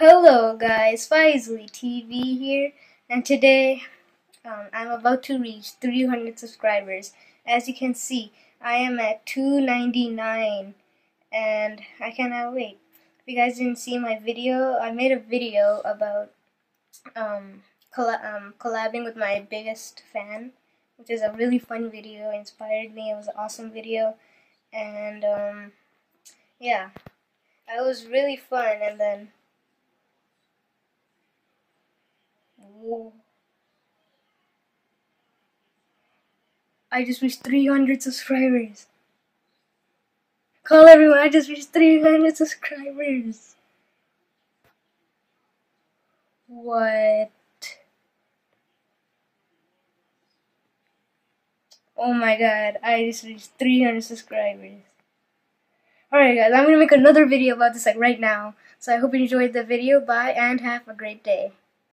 Hello guys, FaaizAli TV here, and today um, I'm about to reach 300 subscribers. As you can see, I am at 299, and I cannot wait. If you guys didn't see my video, I made a video about um, um, collabing with my biggest fan, which is a really fun video. It inspired me. It was an awesome video, and um, yeah, it was really fun. And then I just reached 300 subscribers. Call everyone, I just reached 300 subscribers. What? Oh my god, I just reached 300 subscribers. Alright guys, I'm gonna make another video about this like right now. So I hope you enjoyed the video. Bye and have a great day.